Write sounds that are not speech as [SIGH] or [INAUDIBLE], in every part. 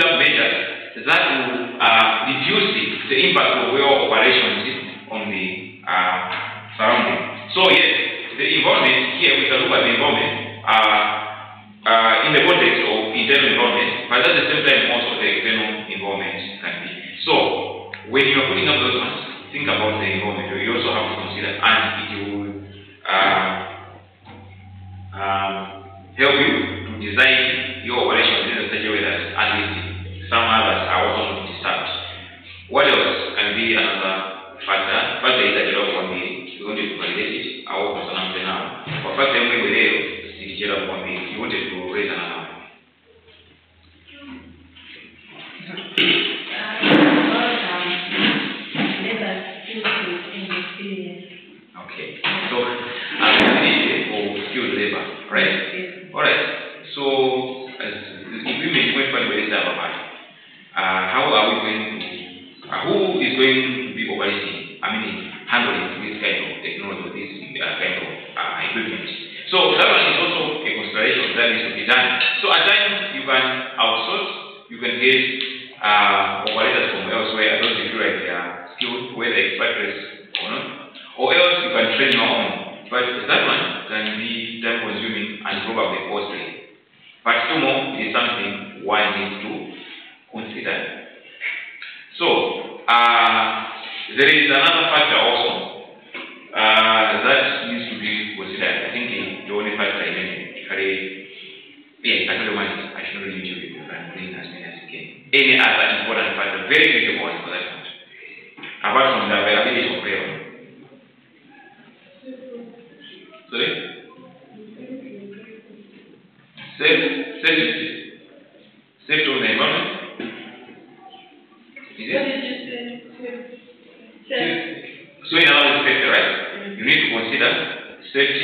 up measures that will uh, reduce the, the impact of your operations on the uh, surrounding. So yes, the environment here we can look at the environment uh, uh, in the context of internal environment, but at the same time also the external environment can be. So when you are putting up those ones, think about the environment. You also have to consider, and it will uh, um, help you to design your operations in such a way that at least some others are also not disturbed. What else can be another factor? Factor is ajira kukwambia, we want to validate it, au kwa sana mpe nao. Kwa factor iwe leo, sijira kukwambia, uh, how are we going to, uh, who is going to be operating, I mean, handling this kind of technology, this uh, kind of uh, equipment? So that one is also a consideration that needs to be done. So at times you can outsource, you can get uh, operators from elsewhere, those who feel like are skilled, whether expatriates or not, or else you can train your own. But that one can be time consuming and probably costly. But more is something one needs to consider. So, uh, there is another factor also uh, that needs to be considered. I think the only factor I mentioned, very, yeah, I don't mind, I should really do it if I'm bring as many as you can. Any other important factor, very critical one for that one. Apart from the availability of labor. Sorry? Safe, safety. Safety of the environment? Is it? So in other words, safety, right? You need to consider safety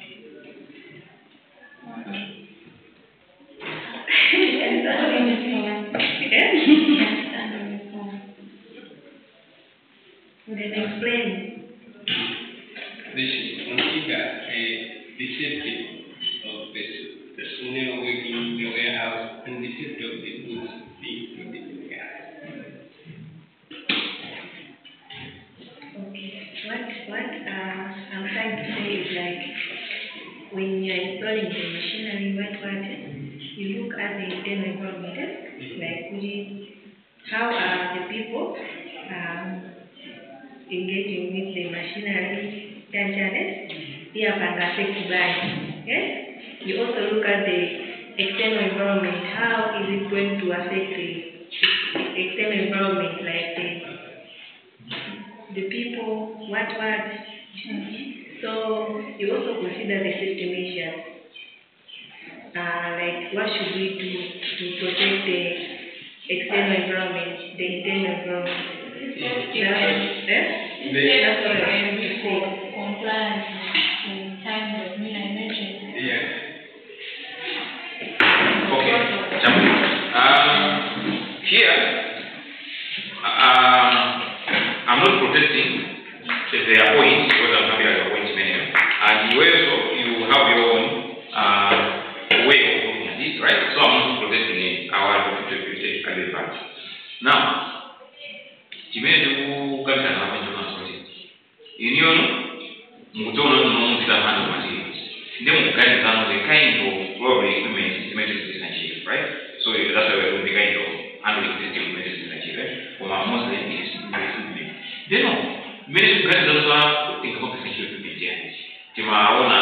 Dumnezeu din competitive obedience. Timaona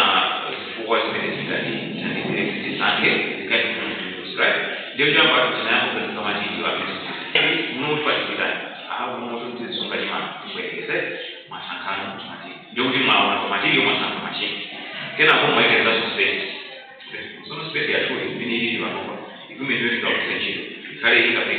was ministering and it is the Sunday, the kind of news, right? They were about to now open the money you are ministering. No particular. I have no to do so very much. Where is it? Masakano Mati. Jodi Mawa Mati, you must have Mati. Then I won't make a lot of space. So, space, I told you, we need you. If you may do it, I'll send you. Carry it up.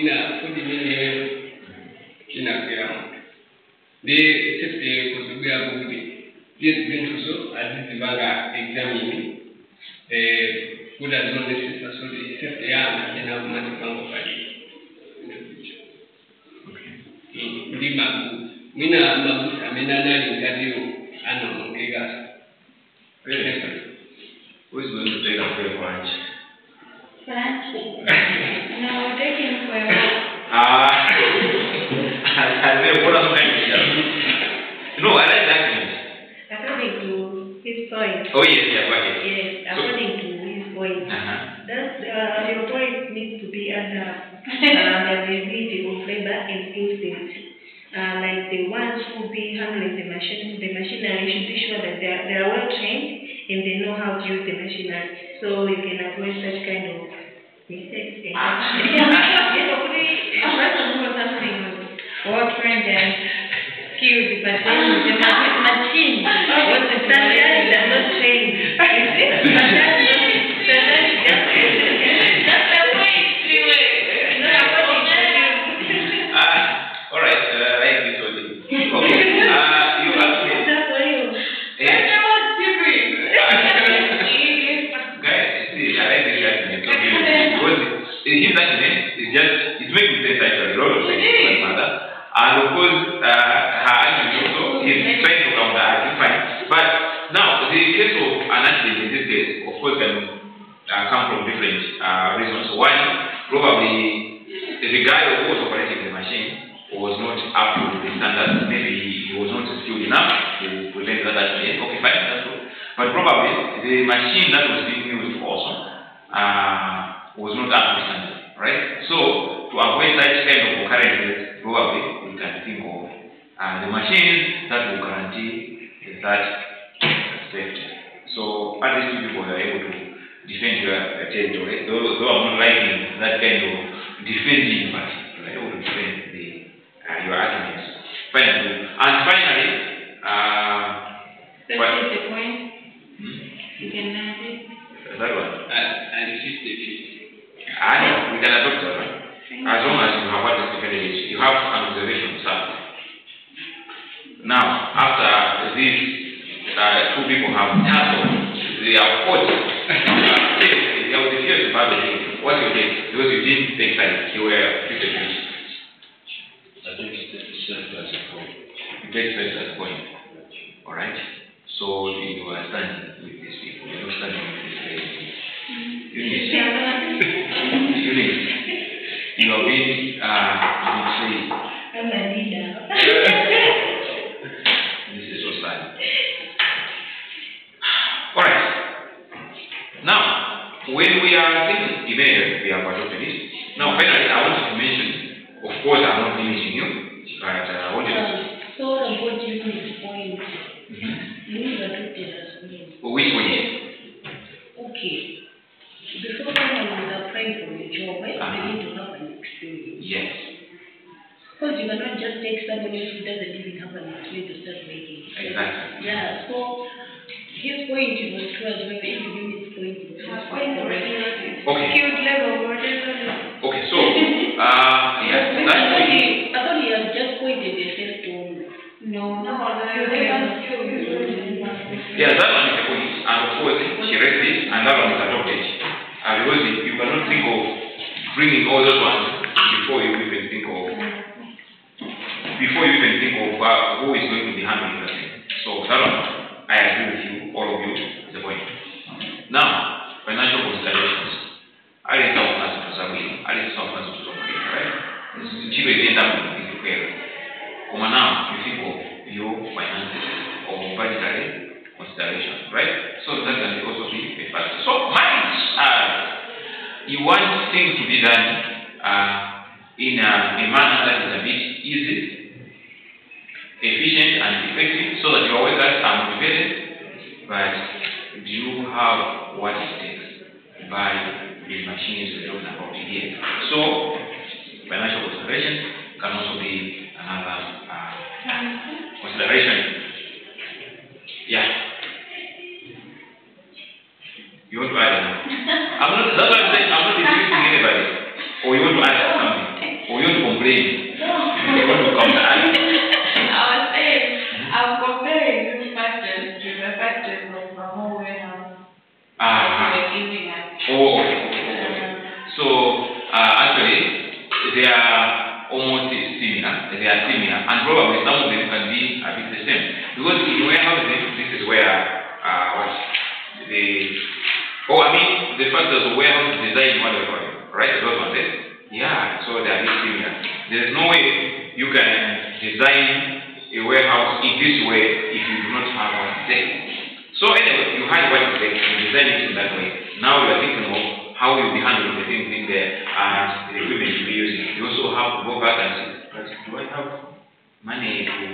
inakundi nyingi china vyao ndi sese kuzubira ni lezi zinthuzo azizimanga examini kuti azionesesa kuti sese yanga china kumatipango palili ndi mabutsi mwina mabutsi amene anali ngatiwo anawonongeka uzimazoteka kule kwanje Thank you. Now, taking Ah, and then what else can you No, I like that news. According to his point. Oh, yes, yeah, right. Yes, yes according so, to his point. Uh-huh. That, uh, your point needs to be under uh, the availability of labor and instinct. Uh, like the ones who be handling the machine, the machinery should be sure that they are, they are well trained and they know how to use the machinery. So you can avoid such kind of mistakes. [LAUGHS] [LAUGHS] You know, we, first of all, something well uh, come from different uh, reasons. One, probably the guy who was operating the machine was not up to the standards. Maybe he was not skilled enough to prevent that accident. Okay, fine, that's. But probably the machine that was being used also uh, was not up to standard, right? So to avoid such kind of occurrences, probably we can think of uh, the machines that will guarantee that safety. So at least people are able to defend your uh, territory. Though, though I'm not liking that kind of defending, but you are able to defend the, uh, your arguments. Finally, and finally, uh, That is the point. hmm, You can have it. that one. And, and fifty feet. I know, we can adopt that one. As long as you have what is defended, you have an observation, sir. Now, after these uh, two people have tussled, they are fought. [LAUGHS] Uh, seriously, there was a fierce battle here. What's your take? Because you didn't take sides, you were 50 feet. I think it's served as a point. You take sides as a point. Alright? So you are standing with these people, you're not standing with these ladies. Eunice, Eunice, you are being uh, betrayed. I'm a leader. [LAUGHS] This is so sad. Alright. Now, when we are thinking email, we have adopted it. Now, finally, I wanted to mention, of course, I'm not limiting you, but uh, I wanted to. So Jimmy's point, you treated as men. Which one is? Okay. Before someone is applying for a job, I Uh-huh. they need to have an experience. Yes. Because you cannot just take somebody who doesn't even have an experience to start making. Exactly. Yeah, so his point was true as well, if you give his point, it was quite correct. Okay. Skilled level. Okay, so, uh, [LAUGHS] yeah, I that thought he, I thought he had just pointed the test on. No, No, no, the the labor Yeah, that one is the point. And of course, she raised it, and that one is adopted. Uh, because you you cannot think of bringing all those ones designed it in that way. Now you are thinking of how you'll be handling the things in there and the equipment you'll be using. You also have to go back and say, but do I have money to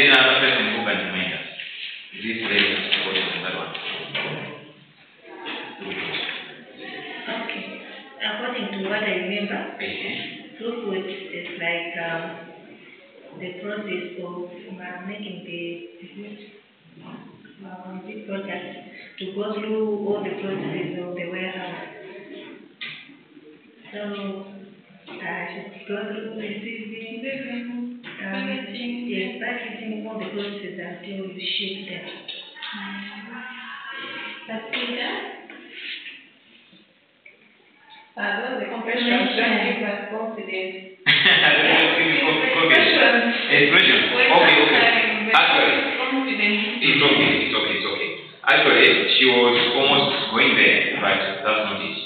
there another person can remind us? Is it very important on that one? Okay. According to what I remember, throughput is like um, the process of making the um, the product to go through all the processes of the warehouse. So uh, should go through receiving, um, yes, packaging all the processes until you ship them. Uh, those are compression. Give us confidence. Okay, okay. Actually. It's okay, it's okay, it's okay. Actually, she was almost going there, that's not it.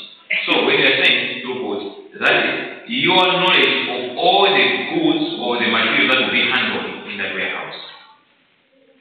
So when you're saying throughput, that is your knowledge of all the goods or the materials that will be handled in that warehouse.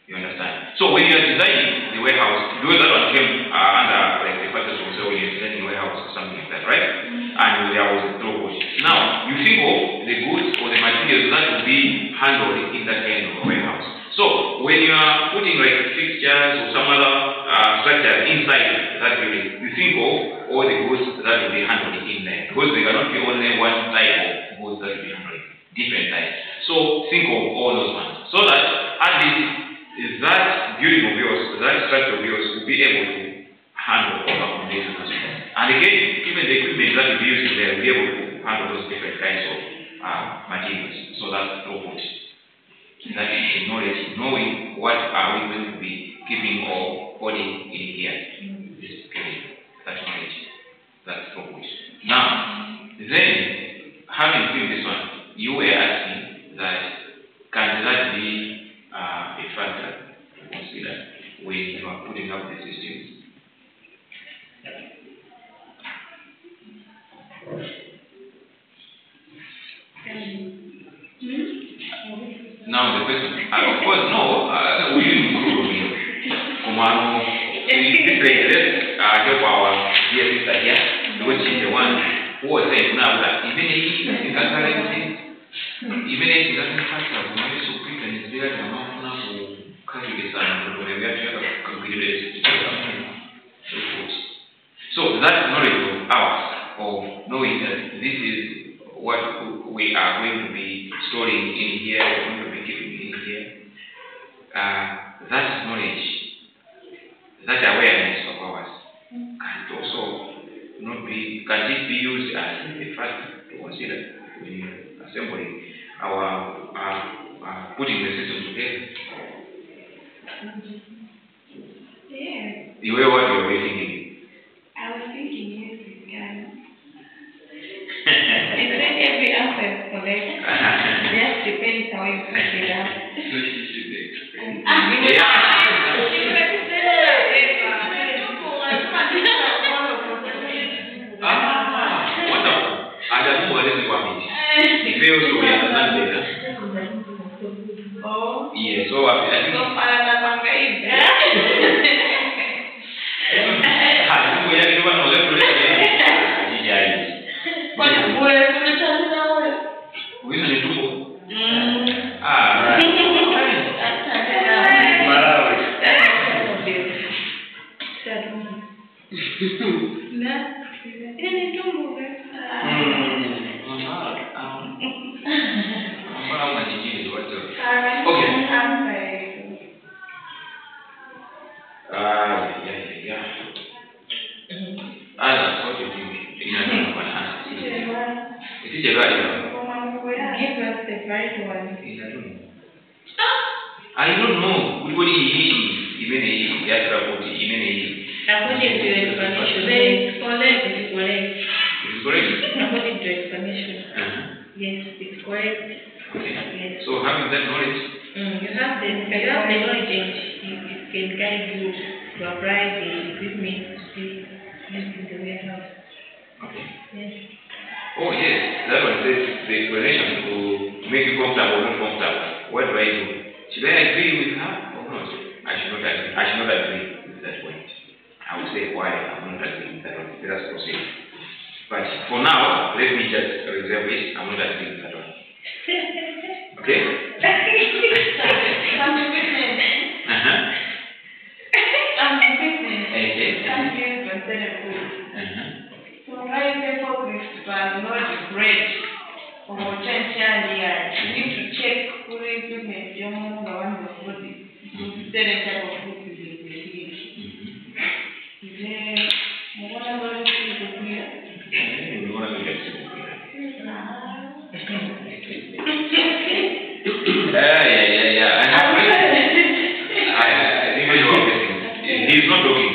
You understand? So when you are designing the warehouse, because that one came uh, under like the factors of when you're designing warehouse or something like that, right? And there was a throughput. Now you think of the goods or the materials that will be handled in that kind of warehouse. So when you are putting like fixtures or some other uh, structures inside that building, you think of all the goods that will be handled in there. Because there cannot be only one type of goods that will be handled, different types. So think of all those ones. So that at least that building of yours, that structure of yours will be able to handle all accommodations as well. And again, even the equipment that will be used there will be able to handle those different kinds of uh, materials. So that's throughput. That the knowledge, knowing what are we going to be keeping or holding in here. Mm. This period, that knowledge, that's throughput. Vaya fuerte. Pues, yeah, yeah, yeah, yeah. I'm, I'm, I'm, I'm, I'm, I'm,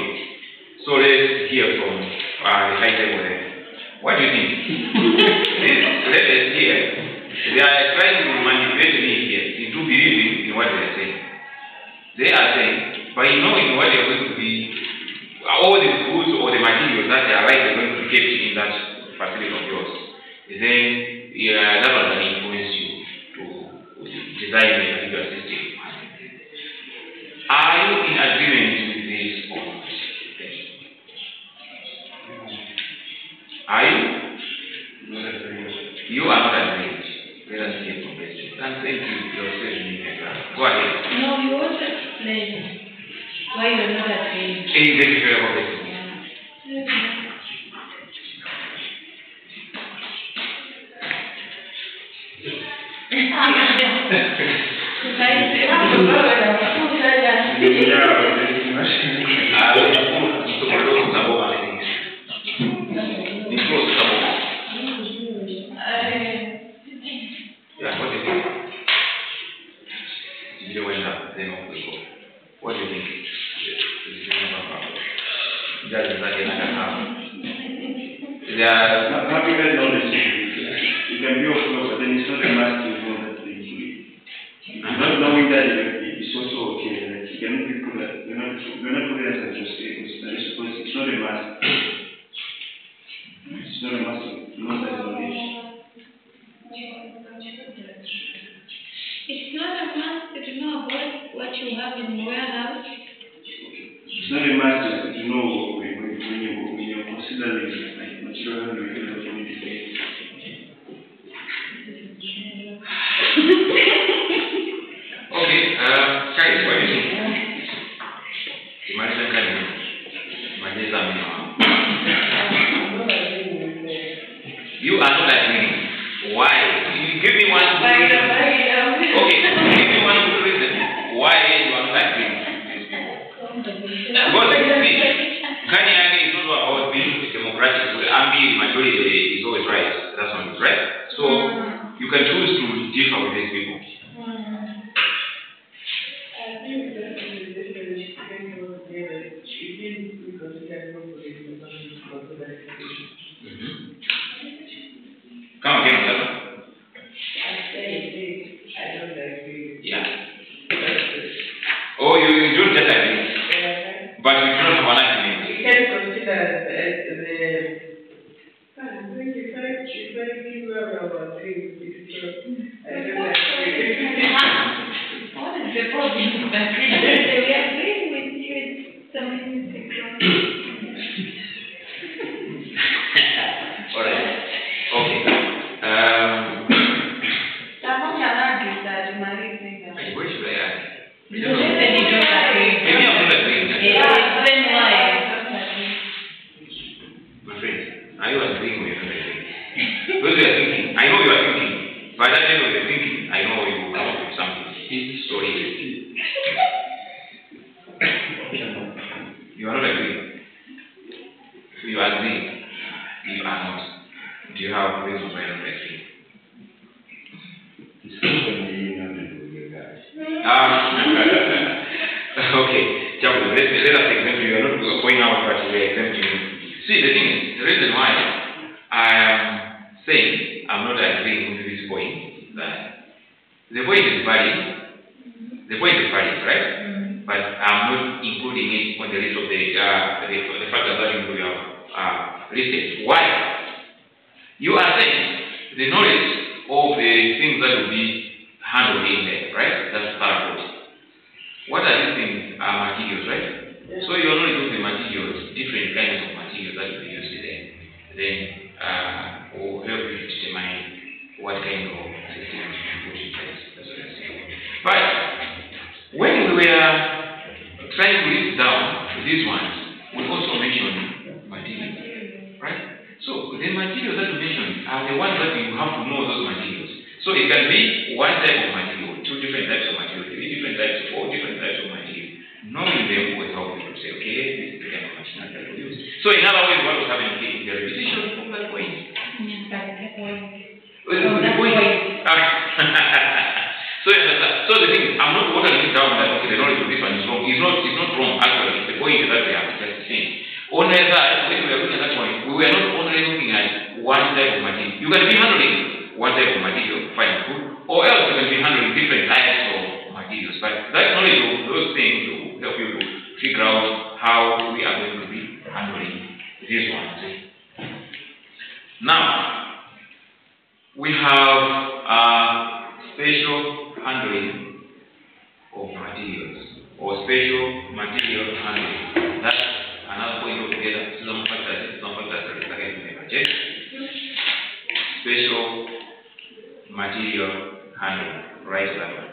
seul, Um, [LAUGHS] okay, Jumbo, let, let us exempt you. You're not going out, but we're exempting you. See, the thing is, the reason why I am saying I'm not agreeing with this point that the point is valid, the point is valid, right? Mm-hmm. But I'm not including it on the list of the, uh, the, the factors that you have uh, listed. Why? You are saying the knowledge down that okay, the knowledge of this one is wrong It's not is not wrong actually. The point is that they are just the same. Only that when we are looking at that point, we are not only looking at one type of material. You can be handling one type of material, fine, project special material handle, rice right?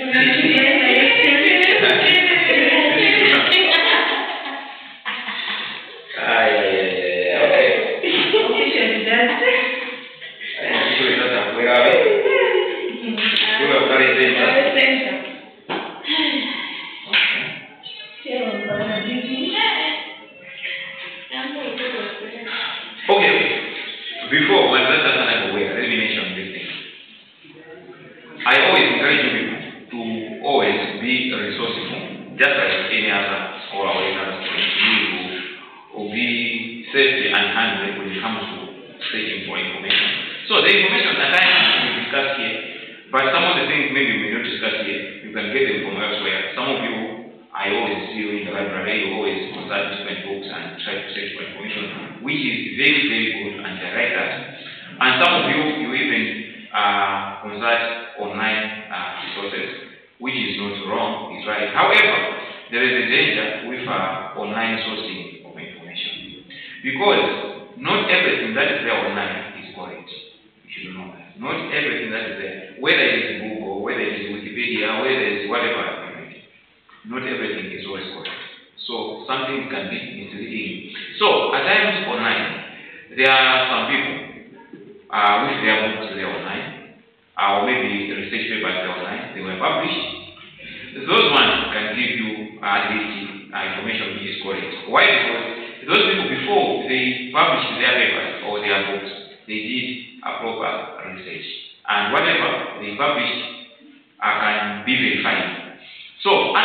Una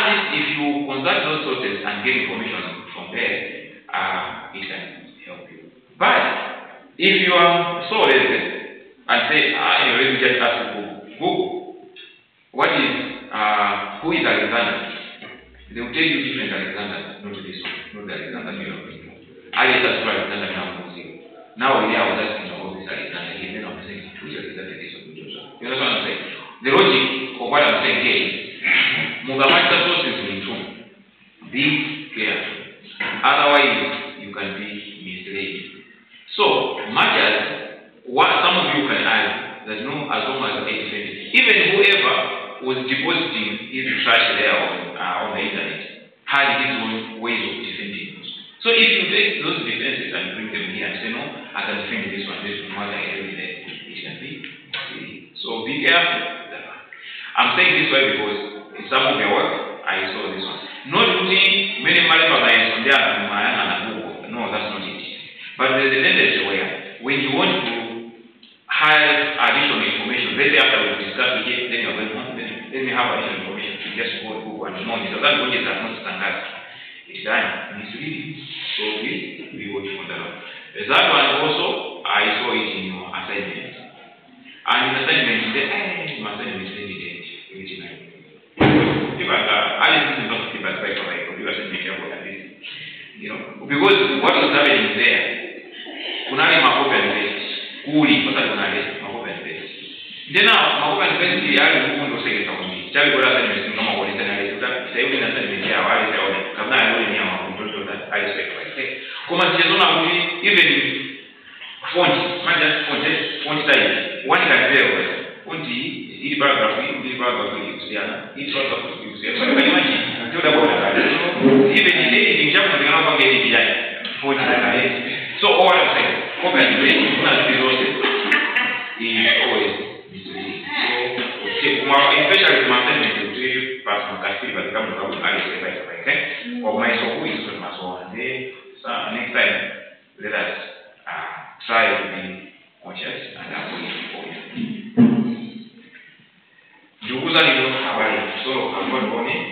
Least if you consult those sources and get information from there, uh, it can help you. But if you are so lazy and say, ah, you let me just ask Google, Google, what is, uh, who is Alexander? They will tell you different Alexander, not this one, not the Alexander you know. I just asked for Alexander now. Now when I was asking about this Alexander, he then I'm saying, who is Alexander this one? You understand what I'm saying? The logic of what I'm saying here is, Mugamata sources in two. Be careful. Otherwise, you can be misled. So, much as what some of you can add, there's no as long as they it. Even whoever was depositing his trash there on, uh, on the internet had his own ways of defending those. So if you take those defenses and bring them here and say, no, I can defend this one, this one, I have there, it can be. So be careful. I'm saying this way because in some of your work, I saw this one. Not putting many money and Google. No, that's not it. But there's a tendency where when you want to have additional information, let's say after we discuss it, then you're going, "Hmm, let, let me have additional information. You just go Google and know this. So that which is not standard. It's done. Misleading. So please be watch for that. The one also, I saw it in your assignment. And in assignment, you say, hey, my assignment is limited. Which is like, if I, uh, I didn't not keep as right for like, you are saying, careful at this. You know, because what was happening there. Kunali makopi and paste. Kuli, sasa kunali makopi and paste. Tena makopi and paste yali mkundo segeza kundi. Chavi bora sana nimesimama kama kwa tena tuta. Sasa hivi na sasa nimejaa wale sasa wale. Kabla ya wale ni ama mtoto expect like. Kama sijaona kuli even font, maja font, font style. One can tell well. Font hii paragraph hii, hii paragraph hii kuhusiana. Hii paragraph hii kuhusiana. kwa imagine, ndio double kwa hivi ni kwa ngeli bijai. Font na hii. So all I'm saying, copy and paste, una resources is always misleading. So, okay, kuma, especially kuma assignment, uti pas makasiri bagi kamu kamu ada step by step, okay? Kwa my so who is good maso, and then, so next time, let us uh, try to be conscious and avoid for you. Ndugu zangu, habari, so, ambao tuone,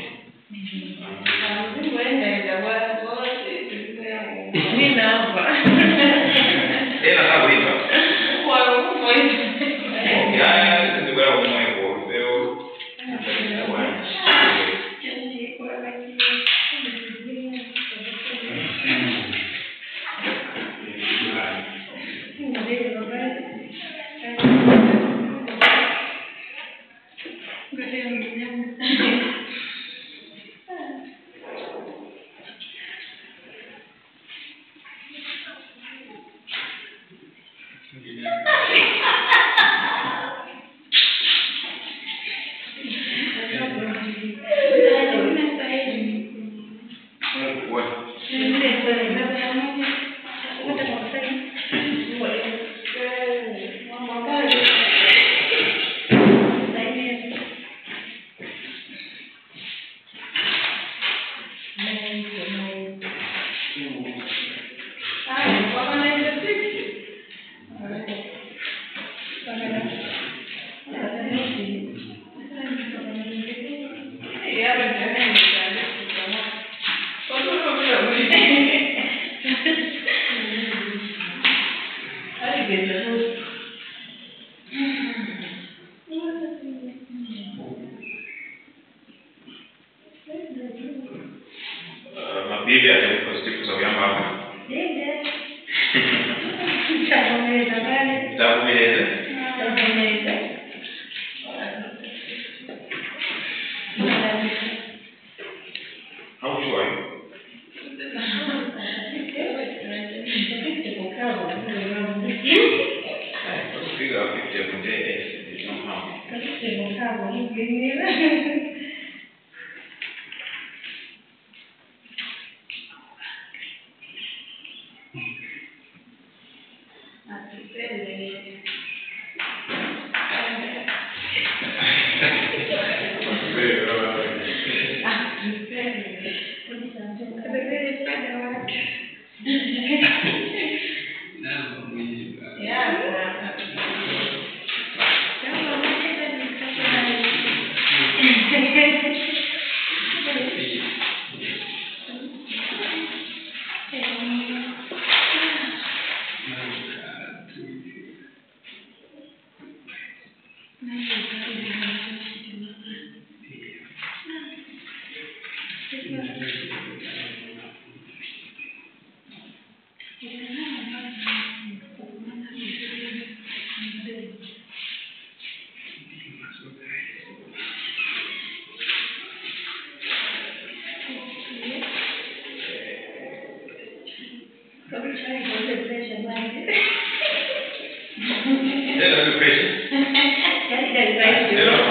Tell us the question. Tell us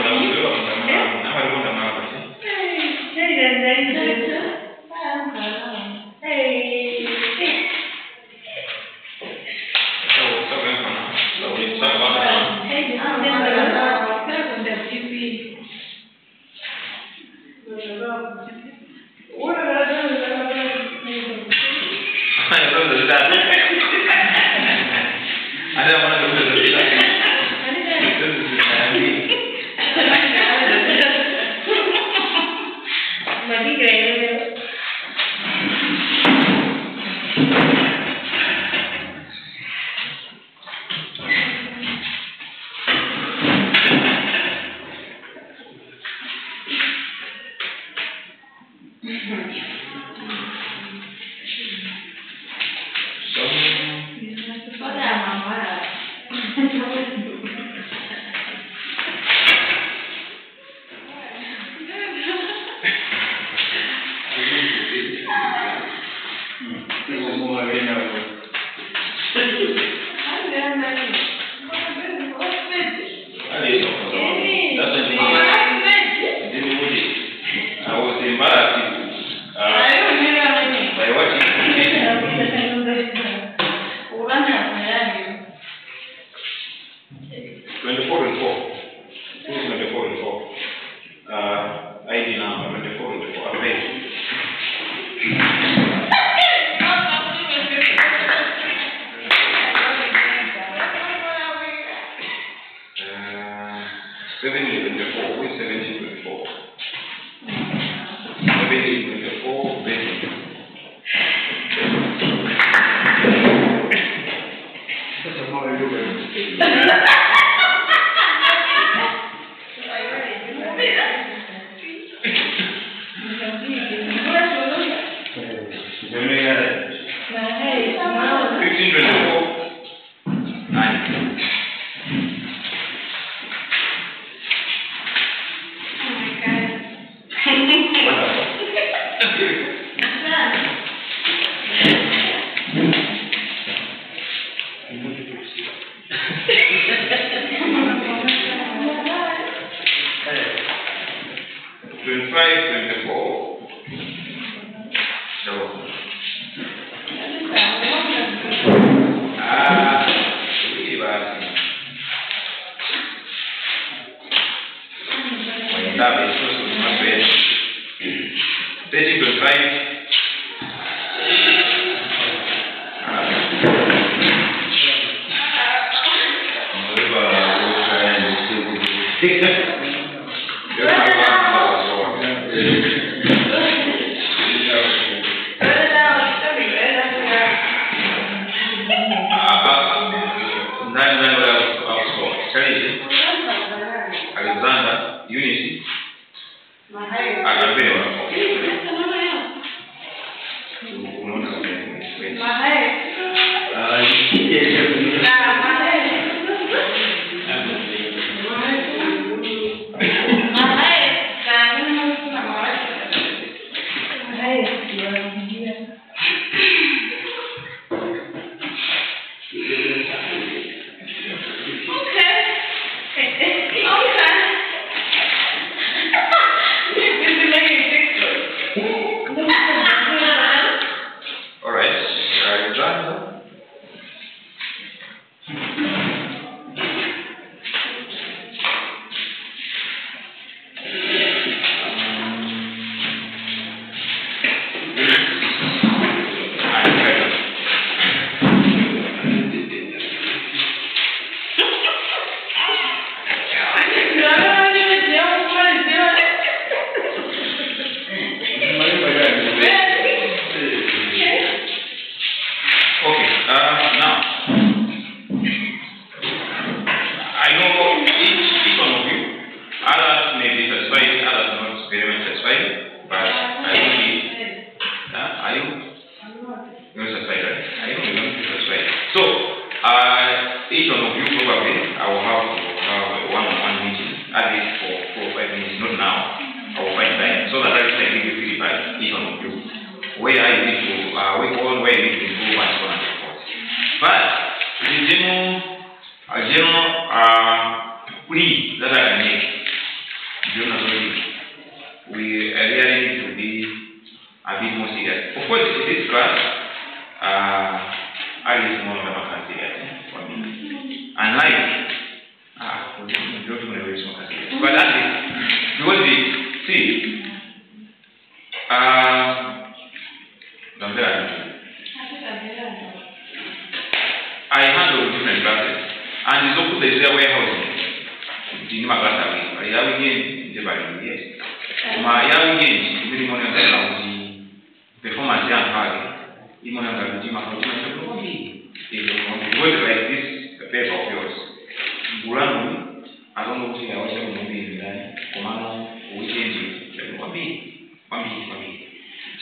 much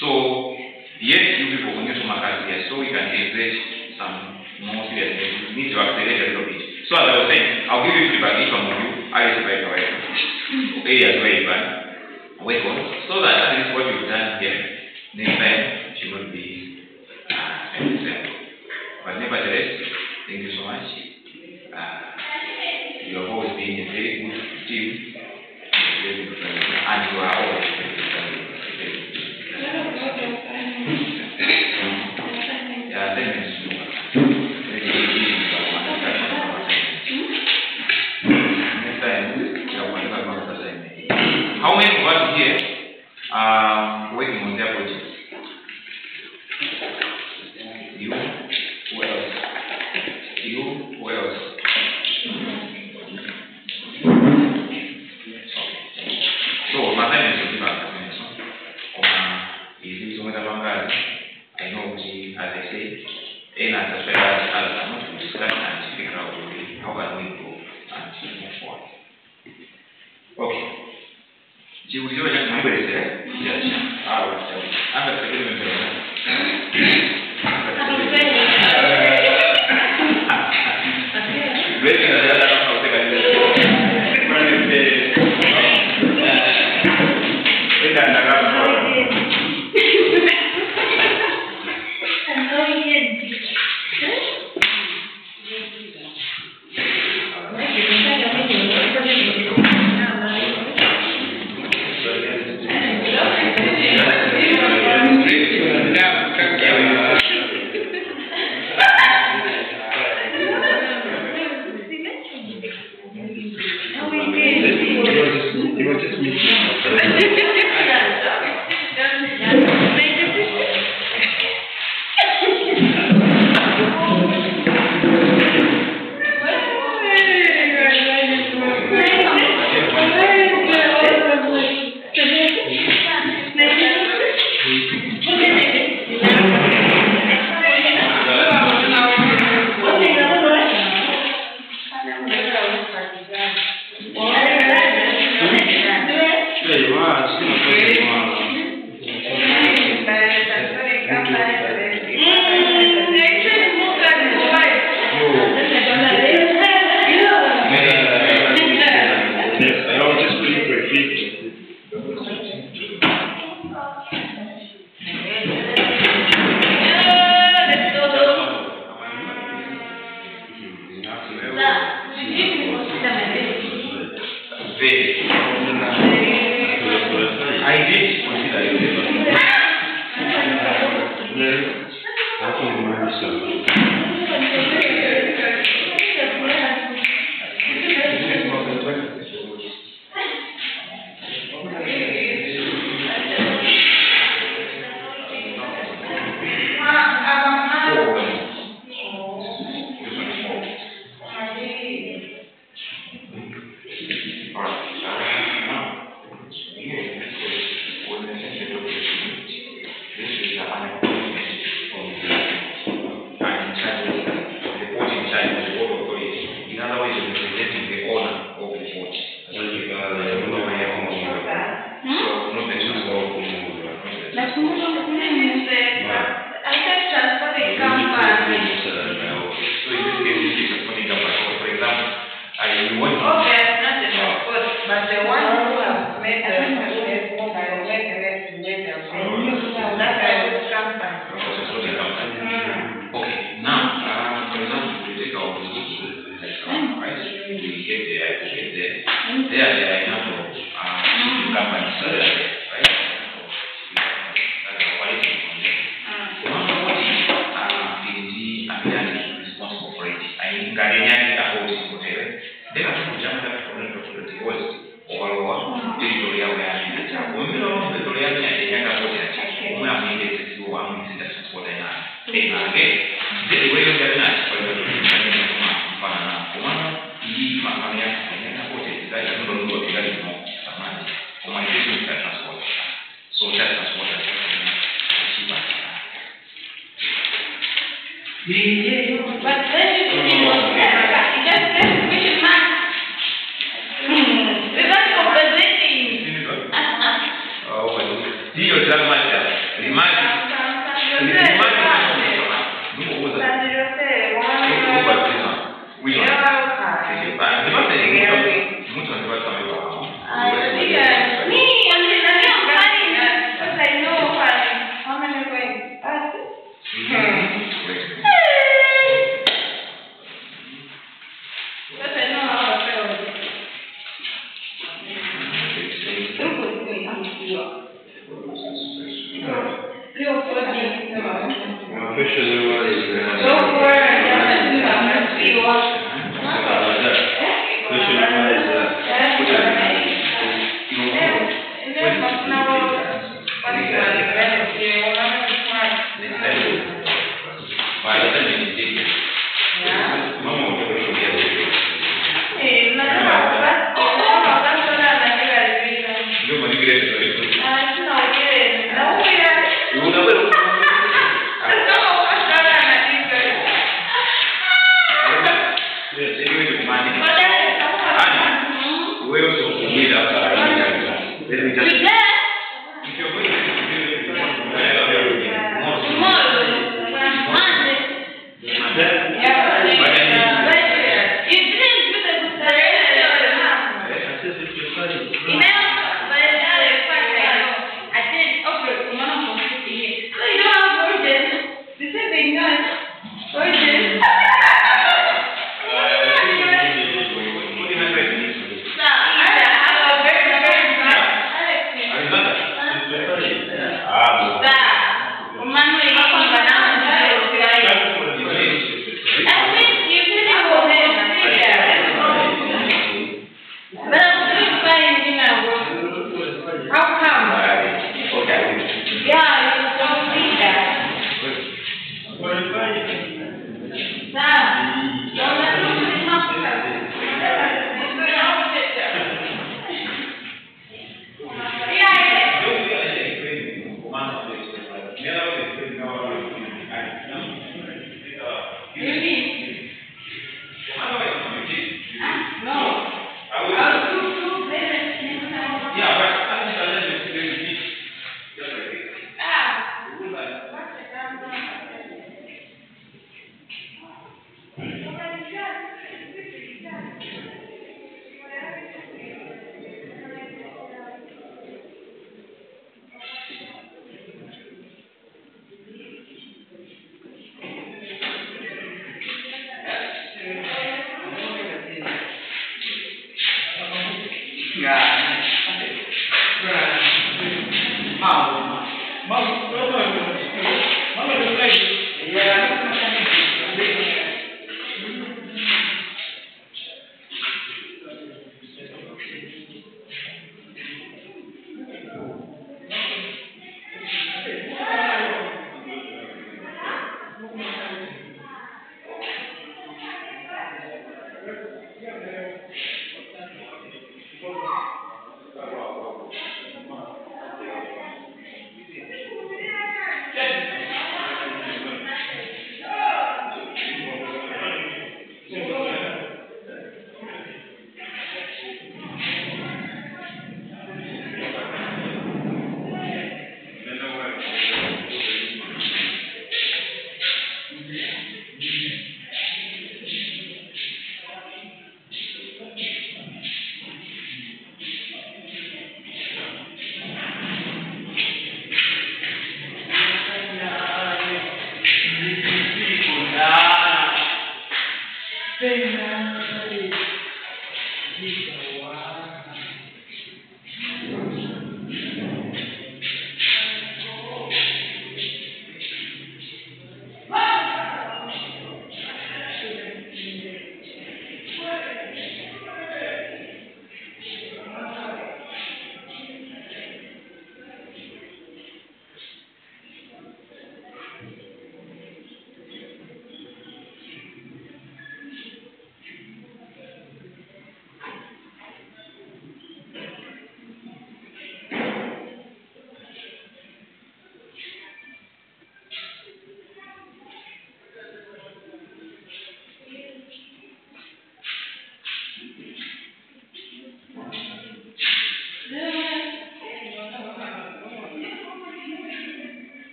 so yes you people when come here so we can address some more serious things need to accelerate a little bit. So as I was saying I'll give you feedback. Each one of you I will by the way okay as well wake on so that that is what you've done here. Next time she would be.